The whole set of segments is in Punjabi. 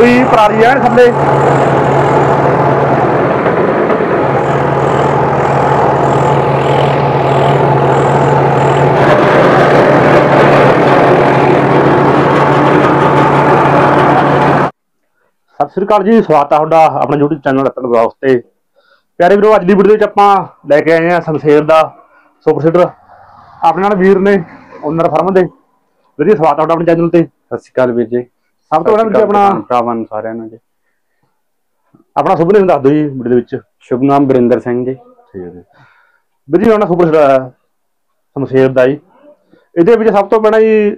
ਪੂਰੀ ਪਰਾਲੀ ਐਨ ਥੱਲੇ। ਸਤਿ ਸ੍ਰੀ ਅਕਾਲ ਜੀ, ਸਵਾਗਤ ਹੈ ਤੁਹਾਡਾ ਆਪਣੇ YouTube ਚੈਨਲ ਰਤਨ ਬਲੌਗਸ ਤੇ। ਪਿਆਰੇ ਵੀਰੋ, ਅੱਜ ਦੀ ਵੀਡੀਓ ਵਿੱਚ ਆਪਾਂ ਲੈ ਕੇ ਆਏ ਹਾਂ ਸ਼ਮਸ਼ੇਰ ਦਾ ਸੁਪਰ ਸੀਡਰ। ਆਪਣੇ ਨਾਲ ਵੀਰ ਨੇ ਓਨਰ ਫਰਮ ਦੇ। ਵੀਰ ਜੀ ਸਵਾਗਤ ਹੈ ਤੁਹਾਡਾ ਆਪਣੇ ਚੈਨਲ ਤੇ। ਸਤਿ ਸ਼੍ਰੀ ਅਕਾਲ ਵੀਰ ਜੀ। ਸਭ ਤੋਂ ਪਹਿਲਾਂ ਜੀ ਆਪਣਾ ਭਰਾਵਾਂ ਨੂੰ ਸਾਰਿਆਂ ਨੂੰ ਜੀ। ਆਪਣਾ ਸ਼ੁਭ ਨਾਮ ਦੱਸ ਦਿਓ ਜੀ ਵੀਡੀਓ ਦੇ ਵਿੱਚ। ਸ਼ੁਭ ਨਾਮ ਬਰਿੰਦਰ ਸਿੰਘ ਜੀ। ਠੀਕ ਹੈ ਜੀ। ਵੀਰ ਜੀ ਆਪਣਾ ਸੁਪਰ ਸ਼ਮਸ਼ੇਰ ਦਾ ਜੀ। ਇਹਦੇ ਵਿੱਚ ਸਭ ਤੋਂ ਪਹਿਲਾਂ ਜੀ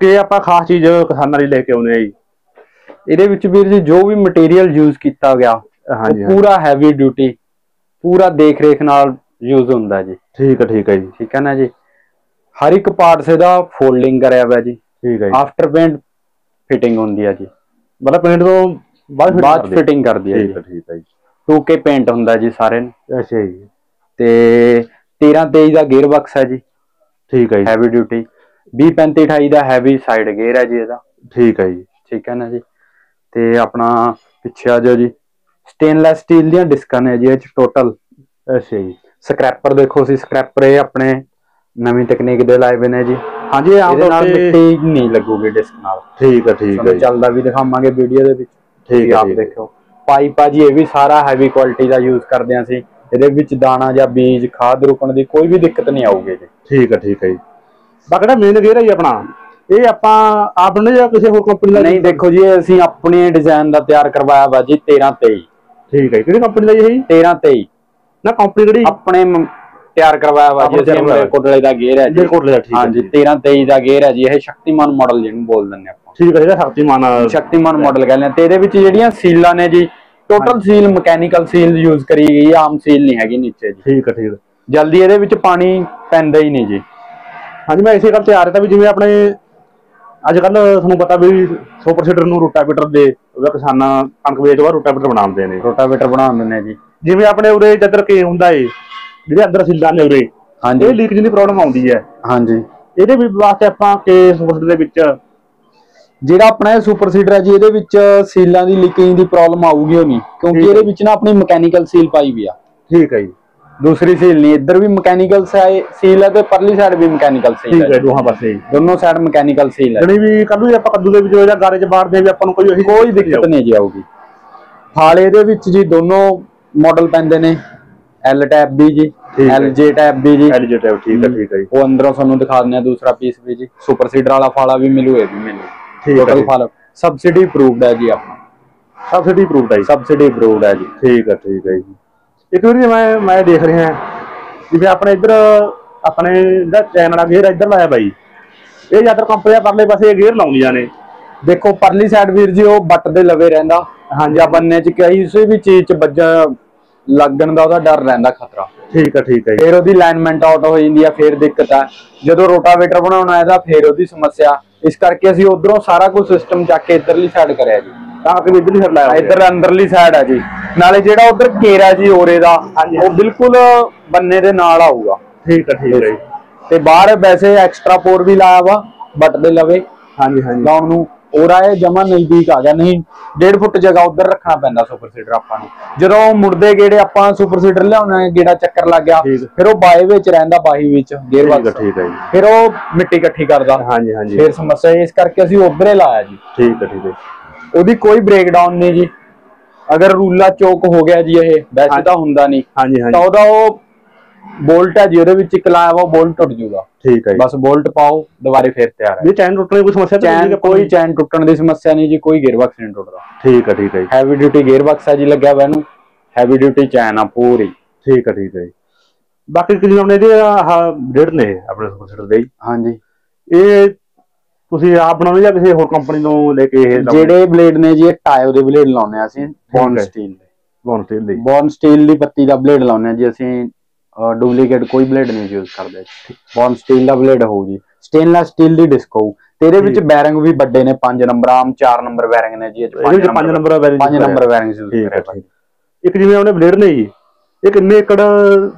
ਕਿ ਆਪਾਂ ਖਾਸ ਚੀਜ਼ ਕਿਸਾਨਾਂ ਲਈ ਲੈ ਕੇ ਆਉਨੇ ਆ ਜੀ। ਇਹਦੇ ਵਿੱਚ ਵੀਰ ਜੀ ਜੋ ਵੀ ਮਟੀਰੀਅਲ ਯੂਜ਼ ਕੀਤਾ ਗਿਆ ਹਾਂਜੀ। ਪੂਰਾ ਹੈਵੀ ਡਿਊਟੀ ਪੂਰਾ ਦੇਖ ਰੇਖ ਨਾਲ ਯੂਜ਼ ਹੁੰਦਾ ਜੀ। ਠੀਕ ਹੈ ਠੀਕ ਹੈ ਜੀ। ਠੀਕ ਹੈ ਨਾ ਜੀ? ਹਰ ਇੱਕ ਪਾਰਟਸ ਇਹਦਾ ਫੋਲਡਿੰਗ ਕਰਿਆ ਹੋਇਆ ਜੀ। ਠੀਕ ਹੈ ਜੀ। ਆਫਟਰ ਪੇਂਟ ਫਿਟਿੰਗ ਹੁੰਦੀ ਹੈ ਜੀ। ਮਤਲਬ ਪਿੰਡ ਤੋਂ ਬਾਅਦ ਬਾਅਦ? ਫਿਟਿੰਗ ਕਰਦੀ ਠੀਕ ਜੀ। ਠੀਕ ਹੈ ਜੀ। 2K ਪੇਂਟ ਹੁੰਦਾ ਜੀ ਸਾਰੇ ਨੂੰ। ਅੱਛਾ ਜੀ। ਤੇ 13 23 ਦਾ ਗੇਅਰ ਬਾਕਸ ਹੈ ਜੀ। ਠੀਕ ਹੈ ਜੀ। ਹੈਵੀ ਡਿਊਟੀ 20 35 28 ਦਾ ਹੈਵੀ ਸਾਈਡ ਗੇਅਰ ਹੈ ਜੀ ਇਹਦਾ। ਠੀਕ ਹੈ ਜੀ। ਠੀਕ ਹੈ ਨਾ ਜੀ। ਤੇ ਆਪਣਾ ਪਿੱਛੇ ਆ ਜਾਓ ਜੀ। ਸਟੇਨਲੈਸ ਸਟੀਲ ਦੀਆਂ ਡਿਸਕਾਂ ਨੇ ਜੀ ਇਹ ਚ ਟੋਟਲ ਅੱਛਾ ਜੀ। ਸਕ੍ਰੈਪਰ ਦੇਖੋ ਸੀ ਸਕ੍ਰੈਪਰ ਇਹ ਆਪਣੇ ਨਵੀਂ ਤਕਨੀਕ ਦੇ ਲਾਏ ਹੋਏ ਨੇ ਜੀ। ਹਾਂਜੀ ਆਮ ਇਹਦੇ ਤੌਰ ਨਾਲ ਤੇ ਮਿੱਟੀ ਨਹੀਂ ਲੱਗੂਗੀ ਡਿਸਕ ਨਾਲ। ਠੀਕ ਹੈ ਠੀਕ ਹੈ ਚੱਲਦਾ ਵੀ ਦਿਖਾਵਾਂਗੇ ਵੀਡੀਓ ਦੇ ਵਿੱਚ। ਠੀਕ ਹੈ, ਆਪ। ਦੇਖੋ ਪਾਈਪ ਆ ਜੀ ਇਹ ਵੀ ਸਾਰਾ ਹੈਵੀ ਕੁਆਲਿਟੀ ਦਾ ਯੂਜ਼ ਕਰਦੇ ਹਾਂ ਅਸੀਂ। ਇਹਦੇ ਵਿੱਚ ਦਾਣਾ ਜਾਂ ਬੀਜ ਖਾਦ ਰੁਕਣ ਦੀ ਕੋਈ ਵੀ ਦਿੱਕਤ ਨਹੀਂ ਆਊਗੀ ਜੀ। ਠੀਕ ਹੈ ਠੀਕ ਹੈ ਜੀ। ਬਾਕੀ ਜਿਹੜਾ ਮੇਨ ਗੇਅਰ ਹੈ ਜੀ ਆਪਣਾ ਇਹ ਆਪਾਂ ਆਪ ਨੇ ਜਾਂ ਕਿਸੇ ਹੋਰ ਕੰਪਨੀ ਦਾ ਨਹੀਂ ਦੇਖੋ ਜੀ ਅਸੀਂ ਆਪਣੇ ਡਿਜ਼ਾਈਨ ਦਾ ਤਿਆਰ ਕਰਵਾਇਆ ਵਾ ਜੀ 13 23 ਠੀਕ ਹੈ ਕਿਹੜੀ ਕੰਪਨੀ ਦਾ ਇਹ ਜੀ? 13 23 ਨਾ ਕੰਪਨੀ ਕਿਹੜੀ? ਆਪਣੇ ਤਿਆਰ ਕਰਵਾਇਆ ਵਾ ਜੀ ਅਸੀਂ। ਕੋਟਲੇ ਦਾ ਗੇਅਰ ਹੈ ਜੀ। ਕੋਟਲੇ ਦਾ ਠੀਕ ਹੈ ਹਾਂਜੀ 13 23 ਦਾ ਗੇਅਰ ਹੈ ਜੀ ਇਹ ਸ਼ਕਤੀਮਾਨ ਮਾਡਲ ਜਿਹਨੂੰ ਬੋਲ ਦਿੰਦੇ ਆਪਾਂ। ਠੀਕ ਹੈ ਜਿਹੜਾ ਸ਼ਕਤੀਮਾਨ ਸ਼ਕਤੀਮਾਨ ਮਾਡਲ ਕਹਿੰਦੇ ਆ ਤੇ ਇਹਦੇ ਵਿੱਚ ਜਿਹੜੀਆਂ ਸੀਲਾਂ ਨੇ ਜੀ total seal mechanical seal use ਕਰੀ ਗਈ ਆਮ ਸੀਲ ਨਹੀਂ ਹੈਗੀ ਨੀਚੇ ਜੀ। ਠੀਕ ਹੈ ਠੀਕ ਹੈ। ਜਲਦੀ ਇਹਦੇ ਵਿੱਚ ਪਾਣੀ ਪੈਂਦਾ ਹੀ ਨਹੀਂ ਜੀ। ਹਾਂਜੀ ਮੈਂ ਇਸੇ ਗੱਲ ਤੇ ਆ ਰਿਹਾ ਤਾਂ ਵੀ ਜਿਵੇਂ ਆਪਣੇ ਅੱਜ ਕੱਲ ਤੁਹਾਨੂੰ ਪਤਾ ਵੀ ਸੁਪਰ ਸੀਡਰ ਨੂੰ ਰੋਟਾਵੇਟਰ ਦੇ ਉਹਦਾ ਕਿਸਾਨਾਂ ਕਣਕ ਵੇਚ ਬਾਅਦ ਰੋਟਾਵੇਟਰ ਬਣਾਉਂਦੇ ਨੇ। ਰੋਟਾਵੇਟਰ ਬਣਾ ਦਿੰਦੇ ਆ ਜੀ। ਜਿਵੇਂ ਆਪਣੇ ਉਰੇ ਜਦਰ ਕੇ ਹੁੰਦਾ ਏ ਜਿਹੜੇ ਅੰਦਰ ਸਿੱਲਾਂ ਨੇ ਉਰੇ ਇਹ ਹਾਂਜੀ ਲੀਕ ਦੀ ਪ੍ਰੋਬਲਮ ਆਉਂਦੀ ਹੈ। ਹਾਂਜੀ। ਇਹਦੇ ਵੀ ਵਾਸਤੇ ਆਪਾਂ ਕੇ ਸੁਪਰ ਸੀਡਰ ਦੇ ਵਿੱਚ ਜਿਹੜਾ ਆਪਣਾ ਇਹ ਸੁਪਰ ਸੀਡਰ ਹੈ ਜੀ ਇਹਦੇ ਵਿੱਚ ਸੀਲਾਂ ਦੀ ਲੀਕਿੰਗ ਦੀ ਪ੍ਰੋਬਲਮ ਆਊਗੀ ਨਹੀਂ ਕਿਉਂਕਿ ਹੈ। ਇਹਦੇ ਵਿੱਚ ਨਾ ਆਪਣੀ ਮਕੈਨੀਕਲ ਸੀਲ ਪਾਈ ਵੀ ਆ। ਠੀਕ ਹੈ ਜੀ। ਦੂਸਰੀ ਸੀਲ ਨਹੀਂ ਇੱਧਰ ਵੀ ਮਕੈਨੀਕਲ ਸੀਲ ਹੈ ਤੇ ਪਰਲੀ ਸਾਈਡ ਵੀ ਮਕੈਨੀਕਲ ਸੀਲ ਠੀਕ ਹੈ ਹੈ ਦੋਹਾਂ ਪਾਸੇ। ਦੋਨੋਂ ਸਾਈਡ ਮਕੈਨੀਕਲ ਸੀਲ ਹੈ। ਜਣੀ ਵੀ ਕੱਲੂ ਜੇ ਆਪਾਂ ਕੱਦੂ ਦੇ ਵਿੱਚ ਜਾਂ ਗਾਰੇ ਚ ਬਾੜਦੇ ਵੀ ਆਪਾਂ ਨੂੰ ਕੋਈ ਉਹੀ ਕੋਈ ਦਿੱਕਤ ਨਹੀਂ ਜੀ ਆਊਗੀ। ਫਾਲੇ ਦੇ ਵਿੱਚ ਜੀ ਦੋਨੋਂ ਮਾਡਲ ਪੈਂਦੇ ਨੇ ਐਲ ਟੈਪ ਵੀ ਜੀ। ਠੀਕ ਹੈ। ਐਲ ਜੇ ਟੈਪ ਵੀ ਜੀ। ਐਲੀਜੇਟਿਵ ਠੀਕ ਹੈ ਠੀਕ ਹੈ ਜੀ। ਉਹ ਅੰਦਰੋਂ ਤੁਹਾਨੂੰ ਦਿਖਾ ਦਿੰਦੇ ਆ ਦੂਸਰਾ ਪੀਸ ਵੀ ਜੀ। ਸੁਪਰ ਸੀਡਰ ਵਾਲਾ ਫਾਲਾ ਵੀ ਮਿਲੂ ਇਹ ਵੀ ਮਿਲੂ। ਠੀਕ ਹੈ ਟੋਟਲ। ਫਾਲਾ। ਸਬਸਿਡੀ ਅਪਰੂਵਡ ਹੈ ਜੀ ਆਪਣਾ। ਸਬਸਿਡੀ ਅਪਰੂਵਡ ਹੈ ਜੀ। ਸਬਸਿਡੀ ਅਪਰੂਵਡ ਹੈ ਜੀ। ਠੀਕ ਹੈ ਠੀਕ ਹੈ ਜੀ। ਇੱਕ ਵਾਰੀ ਮੈਂ ਮੈਂ ਦੇਖ ਰਿਹਾ ਜਿਵੇਂ ਆਪਣੇ ਇੱਧਰ ਆਪਣੇ ਜਿਹੜਾ ਵਾਲਾ ਗੇਅਰ ਇੱਧਰ ਲਾਇਆ ਬਾਈ। ਇਹ ਜ਼ਿਆਦਾਤਰ ਕੰਪਨੀਆਂ ਪਰਲੇ ਪਾਸੇ ਗੇਅਰ ਲਾਉਂਦੀਆਂ ਨੇ। ਦੇਖੋ ਪਰਲੀ ਸਾਈਡ ਵੀਰ ਜੀ ਉਹ ਬੱਟ ਦੇ ਲਵੇ ਰਹਿੰਦਾ। ਹਾਂਜੀ। ਆ ਬੰਨੇ ਚ ਕਈ ਕਿਸੇ ਵੀ ਚੀਜ਼ ਚ ਵੱਜਾ ਲੱਗਣ ਦਾ ਉਹਦਾ ਡਰ ਰਹਿੰਦਾ ਖਤਰਾ। ਠੀਕ ਹੈ ਠੀਕ ਹੈ ਜੀ। ਫਿਰ ਉਹਦੀ ਅਲਾਈਨਮੈਂਟ ਆਊਟ ਹੋ ਜਾਂਦੀ ਆ ਫਿਰ ਦਿੱਕਤ ਆ। ਜਦੋਂ ਰੋਟਾਵੇਟਰ ਬਣਾਉਣਾ ਇਹਦਾ ਫਿਰ ਉਹਦੀ ਸਮੱਸਿਆ। ਇਸ ਕਰਕੇ ਅਸੀਂ ਉਧਰੋਂ ਸਾਰਾ ਕੁਝ ਸਿਸਟਮ ਚੱਕ ਕੇ ਇਧਰਲੀ ਸਾਈਡ ਕਰਿਆ ਜੀ। ਤਾਂ ਕਿ ਇੱਧਰਲੀ ਸਾਈਡ ਲਾਇਆ ਹੋਇਆ। ਇਧਰ ਅੰਦਰਲੀ ਸਾਈਡ ਆ ਜੀ। ਨਾਲੇ ਜਿਹੜਾ ਉਧਰ ਕੇਰਾ ਜੀ ਓਰੇ ਦਾ ਹਾਂਜੀ। ਉਹ ਬਿਲਕੁਲ ਬੰਨੇ ਦੇ ਨਾਲ ਆਊਗਾ। ਠੀਕ ਹੈ ਠੀਕ ਹੈ ਜੀ। ਤੇ ਬਾਹਰ ਵੈਸੇ ਐਕਸਟਰਾ ਪੋਰ ਵੀ ਲਾਇਆ ਵਾ ਬੱਟ ਦੇ ਲਵੇ। ਹਾਂਜੀ ਹਾਂਜੀ। ਲਾਉਣ ਨੂੰ ਔਰ ਆਏ ਜਮਾ ਨਜ਼ਦੀਕ ਆ ਗਿਆ। ਨਹੀਂ 1.5 ਫੁੱਟ ਜਗ੍ਹਾ ਉਧਰ ਰੱਖਣਾ ਪੈਂਦਾ ਸੁਪਰ ਸੀਡਰ ਆਪਾਂ ਨੂੰ। ਜਦੋਂ ਮੁੜਦੇ ਗੇੜੇ ਆਪਾਂ ਸੁਪਰ ਸੀਡਰ ਲਿਆਉਣਾ ਗੇੜਾ ਚੱਕਰ ਲੱਗ ਗਿਆ। ਫਿਰ ਉਹ ਬਾਏ ਵਿੱਚ ਰਹਿੰਦਾ ਬਾਹੀ ਵਿੱਚ ਗੇਅਰ ਬਾਕਸ ਠੀਕ ਹੈ ਜੀ। ਫਿਰ ਉਹ ਮਿੱਟੀ ਇਕੱਠੀ ਕਰਦਾ। ਹਾਂਜੀ ਹਾਂਜੀ। ਫਿਰ ਸਮੱਸਿਆ ਇਸ ਕਰਕੇ ਅਸੀਂ ਉਧਰੇ ਲਾਇਆ ਜੀ। ਠੀਕ ਹੈ ਠੀਕ ਹੈ ਉਹਦੀ ਕੋਈ ਬ੍ਰੇਕਡਾਊਨ ਨਹੀਂ ਜੀ। ਅਗਰ ਰੂਲਾ ਚੋਕ ਹੋ ਗਿਆ ਜੀ ਇਹ ਵੈਸੇ ਤਾਂ ਹੁੰਦਾ ਨਹੀਂ। ਹਾਂਜੀ। ਤਾਂ ਉਹਦਾ ਉਹ ਬੋਲਟ ਹੈ ਜੀ ਉਹਦੇ ਵਿੱਚ ਇੱਕ ਲਾਇਆ ਵਾ ਉਹ ਬੋਲਟ ਟੁੱਟ ਜਾਊਗਾ। ਠੀਕ ਹੈ ਜੀ। ਬਸ ਬੋਲਟ ਪਾਓ ਦੁਬਾਰੇ ਫੇਰ ਤਿਆਰ ਹੈ। ਵੀ ਚੈਨ ਟੁੱਟਣ ਦੀ ਕੋਈ ਸਮੱਸਿਆ ਤਾਂ ਨਹੀਂ ਚੈਨ ਕੋਈ ਚੈਨ ਟੁੱਟਣ ਦੀ ਸਮੱਸਿਆ ਨਹੀਂ ਜੀ ਕੋਈ ਗੇਅਰ ਬਾਕਸ ਨਹੀਂ ਟੁੱਟਦਾ। ਠੀਕ ਹੈ ਠੀਕ ਹੈ ਜੀ। ਹੈਵੀ ਡਿਊਟੀ ਗੇਅਰ ਬਾਕਸ ਹੈ ਜੀ ਲੱਗਿਆ ਹੋਇਆ ਇਹਨੂੰ। ਹੈਵੀ ਡਿਊਟੀ ਚੈਨ ਆ ਪੂਰੀ। ਠੀਕ ਹੈ ਠੀਕ ਹੈ ਜੀ। ਬਾਕੀ ਕਿ ਜਿਵੇਂ ਇਹਦੇ ਆਹ ਡੇਢ ਨੇ ਆਪਣੇ ਸੁਪਰ ਸੀਡਰ ਦੇ। ਹਾਂਜੀ। ਇਹ ਤੁਸੀਂ ਆਪ ਬਣਾਉਣੇ ਜਾਂ ਕਿਸੇ ਹੋਰ ਕੰਪਨੀ ਤੋਂ ਲੈ ਕੇ ਇਹ ਜਿਹੜੇ ਬਲੇਡ ਨੇ ਜੀ ਇਹ ਟਾਇਰ ਦੇ ਬਲੇਡ ਲਾਉਨੇ ਆ ਅਸੀਂ ਬੌਨ। ਸਟੀਲ ਦੇ। ਬੋਨ ਸਟੀਲ ਦੇ। ਬੌਨ ਸਟੀਲ ਦੀ ਪੱਤੀ ਦਾ ਬਲੇਡ ਲਾਉਨੇ ਆ ਜੀ ਅਸੀਂ ਡੁਪਲੀਕੇਟ ਕੋਈ ਬਲੇਡ ਨਹੀਂ ਯੂਜ਼ ਕਰਦੇ। ਬੌਨ ਸਟੀਲ ਦਾ ਬਲੇਡ ਹੋਊ ਜੀ। ਸਟੇਨਲੈਸ ਸਟੀਲ ਦੀ ਡਿਸਕ ਹੋਊ। ਤੇ ਇਹਦੇ ਵਿੱਚ ਬੈਰਿੰਗ ਵੀ ਵੱਡੇ ਨੇ 5 ਨੰਬਰ ਆਮ 4 ਨੰਬਰ ਬੈਰਿੰਗ ਨੇ ਜੀ। ਇਹਦੇ ਵਿੱਚ ਪੰਜ number bearing 5 number bearing use ਕਰਿਆ। ਠੀਕ ਇੱਕ ਜਿਵੇਂ ਉਹਨੇ ਬਲੇਡ ਨੇ ਜੀ ਇਹ ਕਿੰਨੇ ਏਕੜ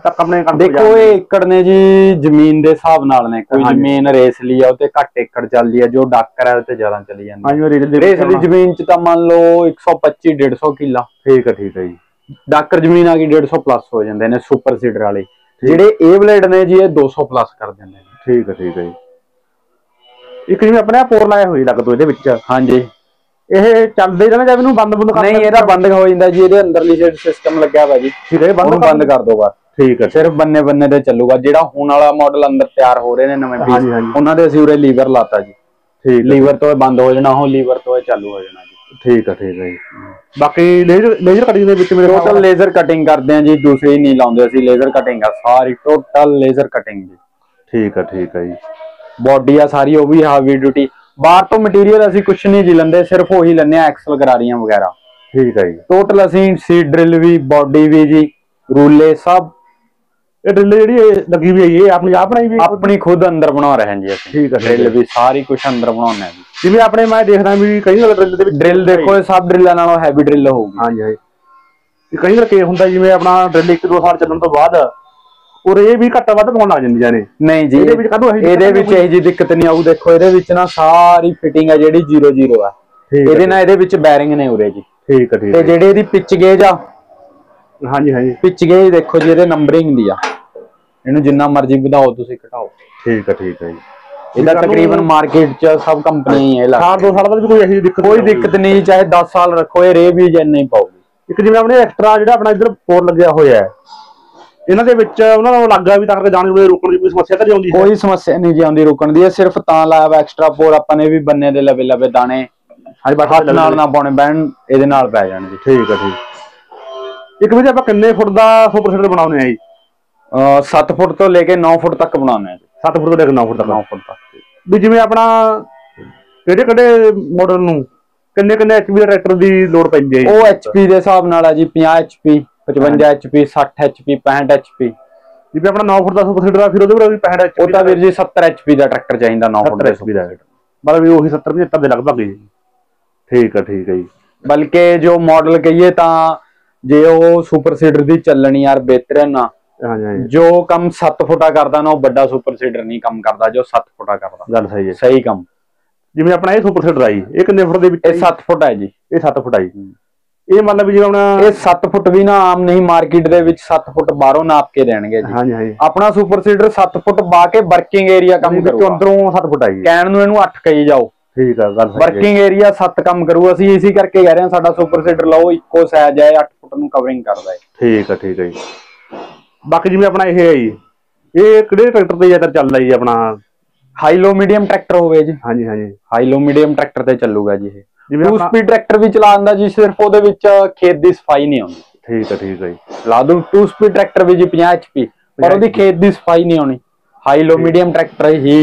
ਤੱਕ ਆਪਣੇ ਕੰਮ ਦੇਖੋ ਇਹ ਏਕੜ ਨੇ ਜੀ ਜ਼ਮੀਨ ਦੇ ਹਿਸਾਬ ਨਾਲ ਨੇ। ਕੋਈ। ਜ਼ਮੀਨ ਰੇਸ ਲਈ ਆ ਉਹ ਤੇ ਘੱਟ ਏਕੜ ਚੱਲਦੀ ਆ। ਜੋ ਡਾਕਰ ਹੈ ਉਹ ਤੇ ਜ਼ਿਆਦਾ ਚਲੀ ਜਾਂਦੀ ਹੈ ਰੇਸ ਦੀ ਜ਼ਮੀਨ ਚ ਤਾਂ ਮੰਨ ਲਓ 125 150 ਕਿੱਲਾ। ਠੀਕ ਹੈ ਠੀਕ ਹੈ ਜੀ। ਡਾਕਰ ਜ਼ਮੀਨ ਆ ਗਈ 150 ਪਲੱਸ ਹੋ ਜਾਂਦੇ ਨੇ ਸੁਪਰ ਸੀਡਰ ਵਾਲੇ। ਜਿਹੜੇ ਇਹ ਬਲੇਡ ਨੇ ਜੀ ਇਹ 200 ਪਲੱਸ ਕਰ ਦਿੰਦੇ ਨੇ। ਠੀਕ ਹੈ ਠੀਕ ਹੈ ਜੀ। ਇੱਕ ਜਿਵੇਂ ਆਪਣੇ ਆ ਪੋਰ ਲਾਇਆ ਹੋਈ ਲੱਗ ਤੋਂ ਇਹਦੇ ਵਿੱਚ। ਹਾਂਜੀ। ਇਹ ਚੱਲਦੇ ਰਹਿਣਾ ਜਾਂ ਇਹਨੂੰ ਬੰਦ ਬੰਦ ਕਰ ਨਹੀਂ ਇਹਦਾ ਬੰਦ ਹੋ ਜਾਂਦਾ ਜੀ ਇਹਦੇ ਅੰਦਰਲੀ ਸਾਈਡ ਸਿਸਟਮ ਲੱਗਿਆ ਵਾ ਜੀ ਠੀਕ ਹੈ ਉਹਨੂੰ ਬੰਦ ਕਰ ਦੋ ਬਸ। ਠੀਕ ਹੈ। ਸਿਰਫ ਬੰਨੇ ਬੰਨੇ ਤੇ ਚੱਲੂਗਾ। ਜਿਹੜਾ ਹੁਣ ਵਾਲਾ ਮਾਡਲ ਅੰਦਰ ਤਿਆਰ ਹੋ ਰਹੇ ਨੇ ਨਵੇਂ ਪੀਸ। ਉਹਨਾਂ ਦੇ ਅਸੀਂ ਉਰੇ ਲੀਵਰ ਲਾਤਾ ਜੀ। ਠੀਕ ਲੀਵਰ ਤੋਂ ਇਹ ਬੰਦ ਹੋ ਜਾਣਾ ਉਹ ਲੀਵਰ ਤੋਂ ਇਹ ਚਾਲੂ ਹੋ ਜਾਣਾ ਜੀ। ਠੀਕ ਹੈ ਠੀਕ ਹੈ ਜੀ। ਬਾਕੀ ਲੇਜ਼ਰ ਲੇਜ਼ਰ ਕਟਿੰਗ ਦੇ ਵਿੱਚ ਮੇਰੇ ਟੋਟਲ ਲੇਜ਼ਰ ਕਟਿੰਗ ਕਰਦੇ ਆ ਜੀ ਦੂਸਰੀ ਨਹੀਂ ਲਾਉਂਦੇ ਅਸੀਂ ਲੇਜ਼ਰ ਕਟਿੰਗ ਆ ਸਾਰੀ ਟੋਟਲ ਲੇਜ਼ਰ ਕਟਿੰਗ ਜੀ। ਠੀਕ ਹੈ ਠੀਕ ਹੈ ਜੀ। ਬਾਡੀ ਆ ਸਾਰੀ ਉਹ ਵੀ ਹੈਵੀ ਡਿਊਟੀ ਬਾਹਰ ਤੋਂ ਮਟੀਰੀਅਲ ਅਸੀਂ ਕੁਝ ਨਹੀਂ ਜੀ ਲੈਂਦੇ ਸਿਰਫ ਉਹੀ ਲੈਂਦੇ ਆ ਐਕਸਲ ਗਰਾਰੀਆਂ ਵਗੈਰਾ। ਠੀਕ ਹੈ ਜੀ। ਟੋਟਲ ਅਸੀਂ ਸੀਟ ਡਰਿਲ ਵੀ ਬਾਡੀ ਵੀ ਜੀ ਰੂਲੇ ਸਭ ਇਹ ਡਰਿਲ ਜਿਹੜੀ ਇਹ ਲੱਗੀ ਵੀ ਹੈ ਇਹ ਆਪਣੀ ਆਪ ਬਣਾਈ ਵੀ ਹੈ? ਆਪਣੀ ਖੁਦ ਅੰਦਰ ਬਣਾ ਰਹੇ ਹਾਂ ਜੀ ਅਸੀਂ। ਠੀਕ ਹੈ, ਹੈ। ਡਰਿਲ ਵੀ ਸਾਰੀ ਕੁਝ ਅੰਦਰ ਬਣਾਉਂਦੇ ਆ ਜੀ। ਜਿਵੇਂ ਆਪਣੇ ਮੈਂ ਦੇਖਦਾ ਵੀ ਕਈ ਵਾਰ ਡਰਿਲ ਦੇ ਵਿੱਚ ਡਰਿਲ ਦੇਖੋ ਇਹ ਸਭ ਡਰਿਲਾਂ ਨਾਲੋਂ ਹੈਵੀ ਡਰਿਲ ਹੋਊਗੀ। ਹਾਂਜੀ ਹਾਂਜੀ। ਇਹ ਕਈ ਵਾਰ ਕੀ ਹੁੰਦਾ ਜਿਵੇਂ ਆਪਣਾ ਡਰਿਲ ਇੱਕ ਦੋ ਸਾਲ ਚੱਲਣ ਤੋਂ ਬਾਅਦ ਔਰ ਇਹ ਵੀ ਘੱਟ ਵੱਧ ਪਾਉਣ ਲੱਗ ਜਾਂਦੀਆਂ ਨੇ। ਨਹੀਂ ਜੀ ਇਹਦੇ ਵਿੱਚ ਜਿਹੀ ਇਹਦੇ ਵਿੱਚ ਇਹ ਜੀ ਦਿੱਕਤ ਨਹੀਂ ਆਊ। ਦੇਖੋ ਇਹਦੇ ਵਿੱਚ ਨਾ ਸਾਰੀ ਫਿਟਿੰਗ ਆ ਜਿਹੜੀ 00 ਆ। ਇਹਦੇ ਹੈ ਨਾਲ ਇਹਦੇ ਵਿੱਚ ਬੈਰਿੰਗ ਨੇ ਉਰੇ ਜੀ। ਠੀਕ ਹੈ ਠੀਕ ਤੇ ਹੈ। ਜਿਹੜੇ ਇਹਦੀ ਪਿਚ ਗੇਜ ਆ ਹਾਂਜੀ ਹਾਂਜੀ। ਪਿਚ ਗੇਜ ਦੇਖੋ ਜੀ ਇਹਦੇ ਨੰਬਰਿੰਗ ਦੀ ਆ। ਇਹਨੂੰ ਜਿੰਨਾ ਮਰਜ਼ੀ ਵਧਾਓ ਤੁਸੀਂ ਘਟਾਓ। ਠੀਕ ਹੈ ਠੀਕ ਹੈ ਜੀ। ਇਹਦਾ ਤਕਰੀਬਨ ਮਾਰਕੀਟ 'ਚ ਸਭ ਕੰਪਨੀਆਂ ਹੀ ਲਾ ਸਾਲ ਦੋ ਸਾਲ ਬਾਅਦ ਵੀ ਕੋਈ ਜਿਹੀ ਦਿੱਕਤ ਕੋਈ ਦਿੱਕਤ ਨਹੀਂ ਚਾਹੇ 10 ਸਾਲ ਰੱਖੋ ਇਹ ਰੇ ਵੀ ਜੈਨ ਨਹੀਂ ਪਾਉਗੀ ਇੱਕ ਜਿਵੇਂ ਆਪਣੇ ਐਕਸਟਰਾ ਜਿਹੜਾ ਆਪਣਾ ਇੱਧਰ ਪੋਰ ਲੱਗਿਆ ਹੋਇਆ ਹੈ ਇਹਨਾਂ ਦੇ ਵਿੱਚ ਉਹਨਾਂ ਨੂੰ ਲੱਗਾ ਵੀ ਤਾਂ ਕਰਕੇ ਜਾਣ ਜੁੜੇ ਰੋਕਣ ਦੀ ਕੋਈ ਸਮੱਸਿਆ ਤਾਂ ਨਹੀਂ ਆਉਂਦੀ ਹੈ? ਕੋਈ ਸਮੱਸਿਆ ਨਹੀਂ ਜੀ ਆਉਂਦੀ ਰੁਕਣ ਦੀ ਇਹ ਸਿਰਫ ਤਾਂ ਲਾਇਆ ਵਾ ਐਕਸਟਰਾ ਪੋਰ ਆਪਾਂ ਨੇ ਵੀ ਬੰਨੇ ਦੇ ਲਵੇ ਲਵੇ ਦਾਣੇ। ਹਾਂਜੀ ਬਸ ਹੱਥ ਨਾਲ ਨਾ ਪਾਉਣੇ ਬੈਣ ਇਹਦੇ ਨਾਲ ਪੈ ਜਾਣ ਜੀ। ਠੀਕ ਹੈ ਠੀਕ। ਇੱਕ ਵੀ ਆਪਾਂ ਕਿੰਨੇ ਫੁੱਟ ਦਾ ਸੁਪਰ ਸੀਡਰ ਬਣਾਉਨੇ ਆ ਜੀ? ਅਹ 7 ਫੁੱਟ ਤੋਂ ਲੈ ਕੇ 9 ਫੁੱਟ ਤੱਕ ਬਣਾਉਣੇ ਆ ਜੀ। 7 ਫੁੱਟ ਤੋਂ ਲੈ ਕੇ 9 ਫੁੱਟ ਤੱਕ। 9 ਫੁੱਟ ਤੱਕ। ਵੀ ਜਿਵੇਂ ਆਪਣਾ ਕਿਹੜੇ ਕਿਹੜੇ ਮਾਡਲ ਨੂੰ ਕਿੰਨੇ ਕਿੰਨੇ ਐਚਪੀ ਦਾ ਟਰੈਕਟਰ ਦੀ ਲੋਡ ਪੈਂਦੀ ਹੈ ਜੀ? ਉਹ HP ਦੇ ਹਿਸਾਬ ਨਾਲ ਆ ਜੀ 50 HP 55 HP 60 HP 65 HP ਜਿਵੇਂ ਆਪਣਾ 9 ਫੁੱਟ ਦਾ ਸੁਪਰ ਸੀਡਰ ਆ ਫਿਰ ਉਹਦੇ ਵੀ 65 ਐਚਪੀ ਉਹ ਤਾਂ ਵੀਰ ਜੀ 70 HP ਦਾ ਟਰੈਕਟਰ ਚਾਹੀਦਾ 9 ਫੁੱਟ 70 ਦੇ ਐਚਪੀ ਦਾ ਮਤਲਬ ਵੀ ਉਹੀ 70 75 ਦੇ ਲਗਭਗ ਹੀ। ਠੀਕ ਹੈ ਠੀਕ ਹੈ ਜੀ। ਬਲਕਿ ਜੋ ਮਾਡਲ ਕਹੀਏ ਤਾਂ ਜੇ ਉਹ ਸੁਪਰ ਸੀਡਰ ਦੀ ਚੱਲਣੀ ਯਾਰ ਬਿਹਤਰ ਨਾ ਹਾਂਜੀ ਹਾਂਜੀ ਜੋ। ਕੰਮ 7 ਫੁੱਟਾ ਕਰਦਾ ਨਾ ਉਹ ਵੱਡਾ ਸੁਪਰ ਸੀਡਰ ਨਹੀਂ ਕੰਮ ਕਰਦਾ ਜੋ 7 ਫੁੱਟਾ ਕਰਦਾ। ਗੱਲ ਸਹੀ ਹੈ। ਸਹੀ ਕੰਮ। ਜਿਵੇਂ ਆਪਣਾ ਇਹ ਸੁਪਰ ਸੀਡਰ ਆਈ ਇਹ ਕਿੰਨੇ ਫੁੱਟ ਦੇ ਵਿੱਚ ਇਹ 7 ਫੁੱਟ ਹੈ ਜੀ। ਇਹ 7 ਫੁੱਟ ਆਈ ਇਹ ਮਤਲਬ ਜਿਵੇਂ ਹੁਣ ਇਹ 7 ਫੁੱਟ ਵੀ ਨਾ ਆਮ ਨਹੀਂ ਮਾਰਕੀਟ ਦੇ ਵਿੱਚ 7 ਫੁੱਟ ਬਾਹਰੋਂ ਨਾਪ ਕੇ ਦੇਣਗੇ ਜੀ। ਹਾਂਜੀ ਹਾਂਜੀ ਆਪਣਾ ਸੁਪਰ ਸੀਡਰ 7 ਫੁੱਟ ਬਾ ਕੇ ਵਰਕਿੰਗ ਏਰੀਆ ਕੰਮ ਕਰੂਗਾ। ਅੰਦਰੋਂ 7 ਫੁੱਟ ਆਈ ਕਹਿਣ ਨੂੰ ਇਹਨੂੰ 8 ਕਹੀ ਜਾਓ। ਠੀਕ ਹੈ ਗੱਲ ਵਰਕਿੰਗ ਏਰੀਆ 7 ਕੰਮ ਕਰੂ। ਅਸੀਂ ਇਸੇ ਕਰਕੇ ਕਹਿ ਰਹੇ ਹਾਂ ਸਾਡਾ ਸੁਪਰ ਸੀਡਰ ਲਓ ਇੱਕੋ ਸਾਈਜ਼ ਹੈ 8 ਫੁੱਟ ਨੂੰ ਕਵਰਿੰਗ ਕਰਦਾ ਹੈ। ਠੀਕ ਹੈ ਠੀਕ ਹੈ ਜੀ। ਬਾਕੀ ਜਿਵੇਂ ਆਪਣਾ ਇਹ ਹੈ ਜੀ ਇਹ ਕਿਹੜੇ ਟਰੈਕਟਰ ਤੇ ਜ਼ਿਆਦਾ ਚੱਲਦਾ ਜੀ ਆਪਣਾ? ਹਾਈ ਲੋ ਮੀਡੀਅਮ ਟਰੈਕਟਰ ਹੋਵੇ ਜੀ। ਹਾਂਜੀ ਹਾਂਜੀ। ਹਾਈ ਲੋ ਮੀਡੀਅਮ ਟਰੈਕਟਰ ਤੇ ਚੱਲੂਗਾ ਜੀ ਇਹ। ਜਿਵੇਂ 2 ਆਪਣਾ ਸਪੀਡ ਟਰੈਕਟਰ ਵੀ ਚਲਾਉਂਦਾ ਜੀ ਸਿਰਫ ਉਹਦੇ ਵਿੱਚ ਖੇਤ ਦੀ ਸਫ਼ਾਈ ਨਹੀਂ ਆਉਂਦੀ। ਠੀਕ ਹੈ ਠੀਕ ਹੈ ਜੀ। ਲਾ ਦੂੰ 2 ਸਪੀਡ ਟਰੈਕਟਰ ਵੀ ਜੀ 50 HP ਪਰ ਉਹਦੀ ਖੇਤ ਦੀ ਸਫ਼ਾਈ ਨਹੀਂ ਆਉਣੀ। ਹਾਈ ਲੋ ਮੀਡੀਅਮ ਟਰੈਕਟਰ ਹੀ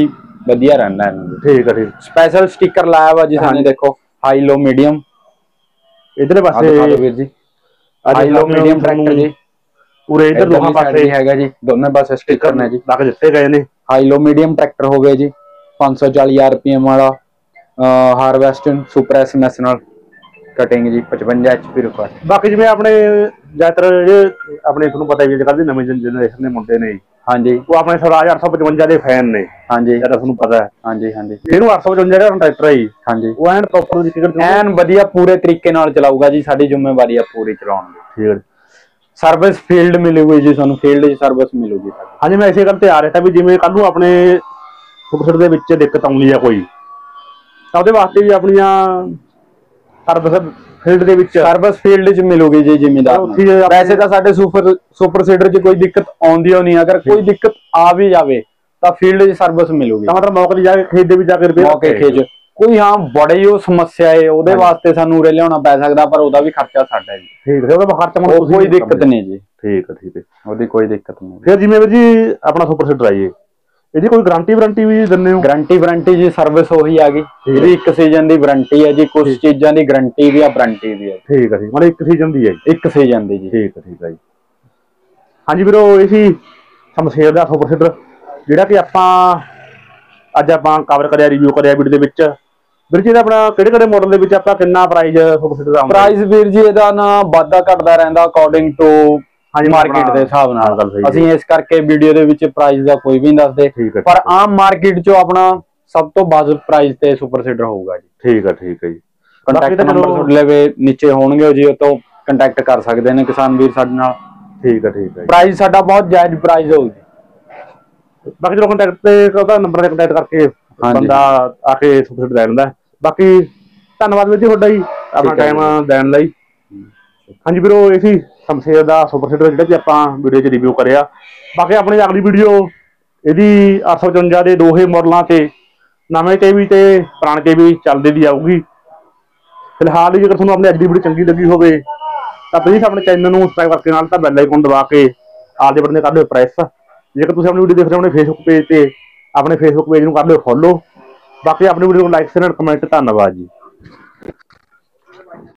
ਵਧੀਆ ਰਹਿੰਦਾ ਇਹਨਾਂ ਠੀਕ ਹੈ ਠੀਕ ਸਪੈਸ਼ਲ ਸਟicker ਲਾਇਆ ਵਾ ਜੀ ਸਾਨੇ ਹਾਂਜੀ। ਦੇਖੋ। ਹਾਈ ਲੋ ਮੀਡੀਅਮ ਆ ਦਿਓ ਪਾਸੇ ਵੀਰ ਜੀ। ਅੱਜ ਲੋ ਮੀਡੀਅਮ ਟਰੈਕਟਰ ਜੀ। ਪੂਰੇ ਇਧਰ ਦੋਹਾਂ ਪਾਸੇ ਹੈਗਾ ਜੀ। ਦੋਨੇ ਪਾਸੇ ਸਟicker ਨੇ ਜੀ। ਲੱਗ ਦਿੱਤੇ ਗਏ ਨੇ। ਹਾਈ ਲੋ ਮੀਡੀਅਮ ਟਰੈਕਟਰ ਹੋਵੇ ਜੀ। 540 ਆਰਪੀਐਮ ਵਾਲਾ harvesting super S national cutting ਜੀ 55 ਐਚਪੀ ਰਿਕੁਆਇਰ ਬਾਕੀ ਜਿਵੇਂ ਆਪਣੇ ਜ਼ਿਆਦਾਤਰ ਜਿਹੜੇ ਆਪਣੇ ਤੁਹਾਨੂੰ ਪਤਾ ਹੀ ਹੈ ਅੱਜ ਕੱਲ੍ਹ ਦੀ ਨਵੀਂ ਜਨਰੇਸ਼ਨ ਦੇ ਮੁੰਡੇ ਨੇ ਜੀ, ਹਾਂਜੀ। ਉਹ ਆਪਣੇ ਸਵਰਾਜ 855 ਦੇ ਫੈਨ ਨੇ। ਹਾਂਜੀ। ਜ਼ਿਆਦਾ ਤੁਹਾਨੂੰ ਪਤਾ ਹੈ। ਹਾਂਜੀ ਹਾਂਜੀ। ਇਹਨੂੰ 855 ਜਿਹੜਾ ਟਰੈਕਟਰ ਹੈ ਜੀ ਹਾਂਜੀ। ਉਹ ਐਨ ਪ੍ਰੋਪਰ ਦੀ ਟਿਕਟ ਐਨ ਵਧੀਆ ਪੂਰੇ ਤਰੀਕੇ ਨਾਲ ਚਲਾਊਗਾ ਜੀ ਸਾਡੀ ਜ਼ਿੰਮੇਵਾਰੀ ਆ ਪੂਰੀ ਚਲਾਉਣ ਦੀ। ਠੀਕ ਹੈ। ਸਰਵਿਸ ਫੀਲਡ ਮਿਲੂਗੀ ਜੀ ਤੁਹਾਨੂੰ ਫੀਲਡ 'ਚ ਸਰਵਿਸ ਮਿਲੂਗੀ ਹਾਂਜੀ ਮੈਂ ਇਸੇ ਗੱਲ ਤੇ ਆ ਰਿਹਾ ਤਾਂ ਵੀ ਜਿਵੇਂ ਕੱਲ ਨੂੰ ਆਪਣੇ ਸੁਪਰਸਟ ਦੇ ਵਿੱਚ ਦਿੱਕਤ ਆਉਂਦੀ ਆ ਕੋਈ ਤਾਂ ਉਹਦੇ ਵਾਸਤੇ ਵੀ ਆਪਣੀਆਂ ਸਰਵਿਸ ਫੀਲਡ ਦੇ ਵਿੱਚ। ਸਰਵਿਸ ਫੀਲਡ 'ਚ ਮਿਲੂਗੀ ਜੀ ਜ਼ਿਮੀਦਾਰ ਉੱਥੇ ਵੈਸੇ ਤਾਂ ਸਾਡੇ ਸੁਪਰ ਸੁਪਰ ਸੀਡਰ 'ਚ ਕੋਈ ਦਿੱਕਤ ਆਉਂਦੀ ਹੋ ਨਹੀਂ ਅਗਰ ਕੋਈ ਦਿੱਕਤ ਆ ਵੀ ਜਾਵੇ ਤਾਂ ਫੀਲਡ 'ਚ ਸਰਵਿਸ ਮਿਲੂਗੀ। ਤਾਂ ਮਤਲਬ ਮੌਕੇ ਤੇ ਜਾ ਕੇ ਖੇਤ ਦੇ ਵਿੱਚ ਜਾ ਕੇ repair ਮੌਕੇ ਖੇਜ ਕੋਈ ਹਾਂ ਬੜੀ ਉਹ ਸਮੱਸਿਆ ਹੈ ਉਹਦੇ ਵਾਸਤੇ ਸਾਨੂੰ ਉਰੇ ਲਿਆਉਣਾ ਪੈ ਸਕਦਾ ਪਰ ਉਹਦਾ ਵੀ ਖਰਚਾ ਸਾਡਾ ਹੈ ਜੀ। ਠੀਕ ਹੈ ਉਹਦਾ ਖਰਚਾ ਕੋਈ ਦਿੱਕਤ ਨਹੀਂ ਜੀ। ਠੀਕ ਹੈ ਠੀਕ ਹੈ। ਉਹਦੀ ਕੋਈ ਦਿੱਕਤ ਨਹੀਂ। ਫਿਰ ਜਿਵੇਂ ਵੀ ਜੀ ਆਪਣਾ ਸੁਪਰ ਸੀਡਰ ਆਈਏ। ਇਹਦੀ ਕੋਈ ਗਾਰੰਟੀ ਵਾਰੰਟੀ ਵੀ ਦਿੰਦੇ ਹੋ? ਗਾਰੰਟੀ ਵਾਰੰਟੀ ਜੀ ਸਰਵਿਸ ਉਹੀ ਆ ਗਈ। ਇਹਦੀ ਇੱਕ ਸੀਜ਼ਨ ਦੀ ਵਾਰੰਟੀ ਹੈ ਜੀ ਕੁਝ ਚੀਜ਼ਾਂ ਦੀ ਗਾਰੰਟੀ ਵੀ ਆ ਵਾਰੰਟੀ ਵੀ ਹੈ ਠੀਕ ਹੈ ਜੀ ਮਤਲਬ ਇੱਕ ਸੀਜ਼ਨ ਦੀ ਹੈ ਇੱਕ ਸੀਜ਼ਨ ਦੀ ਜੀ। ਠੀਕ ਠੀਕ ਹੈ ਜੀ। ਹਾਂਜੀ ਵੀਰੋ ਇਹ ਸੀ ਸਮਸ਼ੇਰ ਦਾ ਸੁਪਰ ਸੀਡਰ ਜਿਹੜਾ ਕਿ ਆਪਾਂ ਅੱਜ ਆਪਾਂ ਕਵਰ ਕਰਿਆ ਰਿਵਿਊ ਕਰਿਆ ਵੀਡੀਓ ਦੇ ਵਿੱਚ। ਵੀਰ ਜੀ ਦਾ ਆਪਣਾ ਕਿਹੜੇ ਕਿਹੜੇ ਮਾਡਲ ਦੇ ਵਿੱਚ ਆਪਾਂ ਕਿੰਨਾ ਪ੍ਰਾਈਸ ਸੁਪਰ ਸੀਡਰ ਦਾ ਪ੍ਰਾਈਸ ਵੀਰ ਜੀ ਇਹਦਾ ਨਾ ਵਾਧਾ ਘਟਦਾ ਰਹਿੰਦਾ ਅਕੋਰਡਿੰਗ ਟੂ ਹਾਂਜੀ, ਮਾਰਕੀਟ ਦੇ ਹਿਸਾਬ ਹਾਂ, ਗੱਲ ਸਹੀ ਨਾਲ। ਅਸੀਂ ਇਸ ਕਰਕੇ ਵੀਡੀਓ ਦੇ ਵਿੱਚ ਪ੍ਰਾਈਸ ਦਾ ਕੋਈ ਵੀ ਨਹੀਂ ਦੱਸਦੇ। ਪਰ ਆਮ ਮਾਰਕੀਟ 'ਚੋਂ ਆਪਣਾ ਸਭ ਤੋਂ ਵਾਜਬ ਪ੍ਰਾਈਸ ਤੇ ਸੁਪਰ ਸੀਡਰ ਹੋਊਗਾ ਜੀ। ਠੀਕ ਹੈ ਠੀਕ ਹੈ ਜੀ। ਬਾਕੀ ਕੰਟੈਕਟ ਨੰਬਰ ਤੁਹਾਡੇ ਲਵੇ ਨੀਚੇ ਹੋਣਗੇ ਜੀ ਉਹ ਤੋਂ ਕੰਟੈਕਟ ਕਰ ਸਕਦੇ ਨੇ ਕਿਸਾਨ ਵੀਰ ਸਾਡੇ ਨਾਲ। ਠੀਕ ਹੈ ਠੀਕ ਹੈ ਪ੍ਰਾਈਸ ਸਾਡਾ ਬਹੁਤ ਜਾਇਜ਼ ਪ੍ਰਾਈਸ ਹੋਊ ਜੀ। ਬਾਕੀ ਚਲੋ ਕੰਟੈਕਟ ਤੇ ਉਹਦਾ ਨੰਬਰ ਤੇ ਕੰਟੈਕਟ ਕਰਕੇ। ਬੰਦਾ ਆ ਕੇ ਸੁਪਰ ਲੈ ਲੈਂਦਾ। ਬਾਕੀ ਧੰਨਵਾਦ ਵੀਰ ਜੀ ਤੁਹਾਡਾ ਜੀ। ਆਪਣਾ ਟਾਈਮ ਦੇਣ ਲਈ। ਹਾਂਜੀ ਵੀਰੋ, ਇਹ ਸੀ ਸਮਸ਼ੇਰ ਦਾ ਸੁਪਰ ਸੀਡਰ ਜਿਹੜਾ ਕਿ ਆਪਾਂ ਵੀਡੀਓ 'ਚ ਰਿਵਿਊ ਕਰਿਆ। ਬਾਕੀ ਆਪਣੀ ਅਗਲੀ ਵੀਡੀਓ ਇਹਦੀ 855 ਦੇ ਦੋਹੇ ਮਾਡਲਾਂ ਤੇ ਨਵੇਂ ਤੇ ਵੀ ਤੇ ਪੁਰਾਣੇ ਤੇ ਵੀ ਚੱਲਦੀ ਦੀ ਆਊਗੀ। ਫਿਲਹਾਲ ਜੇਕਰ ਤੁਹਾਨੂੰ ਆਪਣੀ ਅਗਲੀ ਵੀਡੀਓ ਚੰਗੀ ਲੱਗੀ ਹੋਵੇ, ਤਾਂ ਪਲੀਜ਼ ਆਪਣੇ ਚੈਨਲ ਨੂੰ ਸਬਸਕ੍ਰਾਈਬ ਕਰਕੇ ਨਾਲ ਤਾਂ ਬੈਲ ਆਈਕਨ ਦਬਾ ਕੇ ਆਪਦੇ ਬਟਨ ਤੇ ਕਰ ਦਿਓ ਪ੍ਰੈਸ ਜੇਕਰ ਤੁਸੀਂ ਆਪਣੀ ਵੀਡੀਓ ਦੇਖ ਰਹੇ ਹੋ ਆਪਣੇ ਫੇਸਬੁੱਕ ਪੇਜ ਤੇ, ਆਪਣੇ ਫੇਸਬੁੱਕ ਪੇਜ ਨੂੰ ਕਰ ਲਿਓ ਫੋਲੋ ਬਾਕੀ ਆਪਣੀ ਵੀਡੀਓ ਨੂੰ ਲਾਈਕ ਸ਼ੇਅਰ ਕਮੈਂਟ ਧੰਨਵਾਦ ਜੀ।